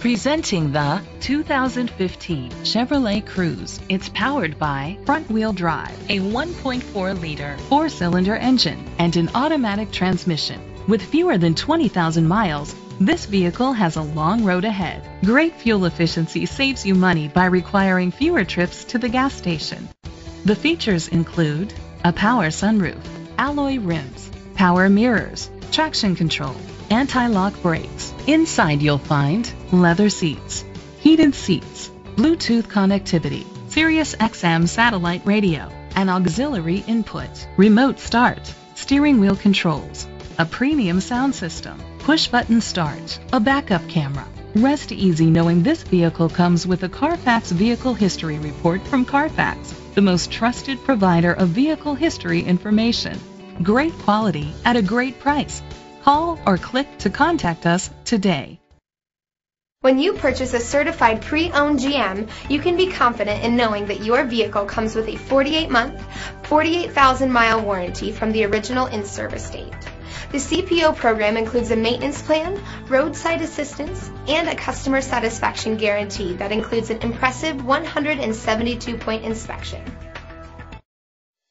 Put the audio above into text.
Presenting the 2015 Chevrolet Cruze. It's powered by front-wheel drive, a 1.4-liter four-cylinder engine, and an automatic transmission. With fewer than 20,000 miles, this vehicle has a long road ahead. Great fuel efficiency saves you money by requiring fewer trips to the gas station. The features include a power sunroof, alloy rims, power mirrors, traction control, anti-lock brakes. Inside you'll find leather seats, heated seats, Bluetooth connectivity, Sirius XM satellite radio, an auxiliary input, remote start, steering wheel controls, a premium sound system, push button start, a backup camera. Rest easy knowing this vehicle comes with a Carfax Vehicle History Report from Carfax, the most trusted provider of vehicle history information. Great quality at a great price. Call or click to contact us today. When you purchase a certified pre-owned GM, you can be confident in knowing that your vehicle comes with a 48-month, 48,000-mile warranty from the original in-service date. The CPO program includes a maintenance plan, roadside assistance, and a customer satisfaction guarantee that includes an impressive 172-point inspection.